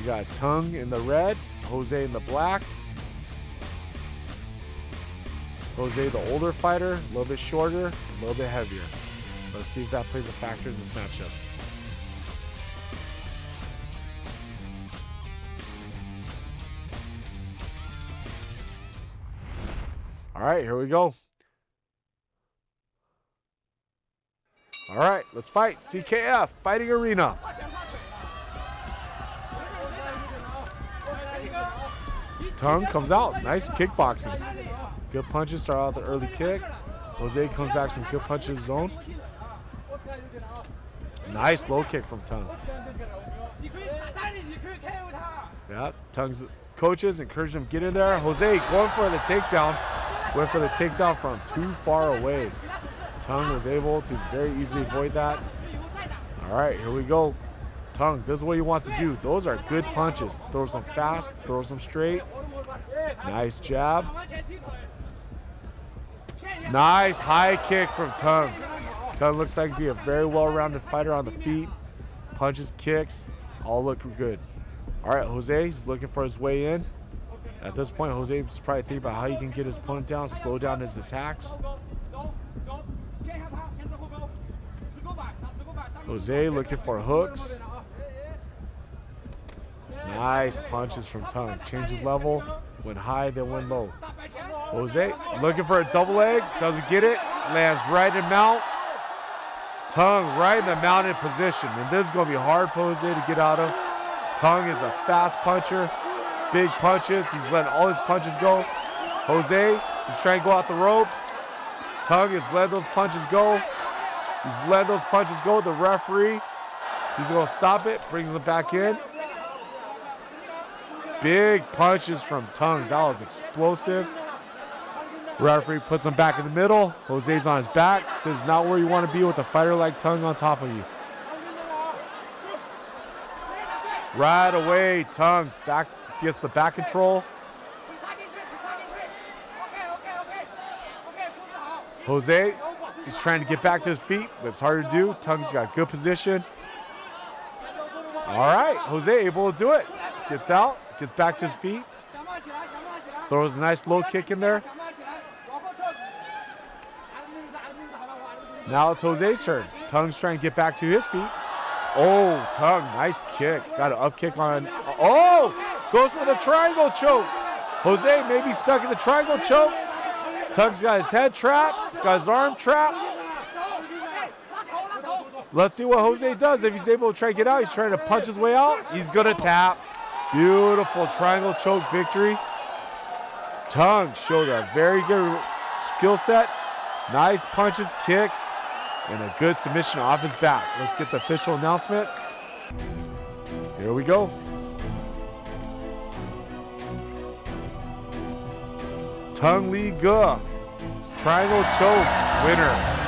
We got Tung in the red, Jose in the black. Jose, the older fighter, a little bit shorter, a little bit heavier. Let's see if that plays a factor in this matchup. All right, here we go. All right, let's fight. CKF, Fighting Arena. Tung comes out. Nice kickboxing. Good punches start out the early kick. Jose comes back some good punches of zone. Nice low kick from Tung. Yeah, Tung's coaches encourage him get in there. Jose going for the takedown. Went for the takedown from too far away. Tung was able to very easily avoid that. All right, here we go. Tung, this is what he wants to do. Those are good punches. Throw some fast, throw some straight. Nice jab. Nice high kick from Tung. Tung looks like to be a very well-rounded fighter on the feet. Punches, kicks, all look good. All right, Jose he's looking for his way in. At this point, Jose is probably thinking about how he can get his opponent down, slow down his attacks. Jose looking for hooks. Nice punches from Tung. Changes level. Went high, then went low. Jose looking for a double leg. Doesn't get it. Lands right in mount. Tung right in the mounted position. And this is going to be hard for Jose to get out of. Tung is a fast puncher. Big punches. He's letting all his punches go. Jose is trying to go out the ropes. Tung is letting those punches go. He's letting those punches go. The referee, he's going to stop it, brings him back in. Big punches from Tung. That was explosive. Referee puts him back in the middle. Jose's on his back. This is not where you want to be with a fighter like Tung on top of you. Right away, Tung back gets the back control. Jose is trying to get back to his feet, but it's hard to do. Tung's got good position. All right, Jose able to do it. Gets out, gets back to his feet. Throws a nice low kick in there. Now it's Jose's turn. Tung's trying to get back to his feet. Oh, Tung, nice kick. Got an up kick on. Oh, goes for the triangle choke. Jose maybe stuck in the triangle choke. Tung's got his head trapped. He's got his arm trapped. Let's see what Jose does. If he's able to try to get out, he's trying to punch his way out. He's going to tap. Beautiful triangle choke victory. Tung showed a very good skill set. Nice punches, kicks, and a good submission off his back. Let's get the official announcement. Here we go. Tung Lee Ge, triangle choke winner.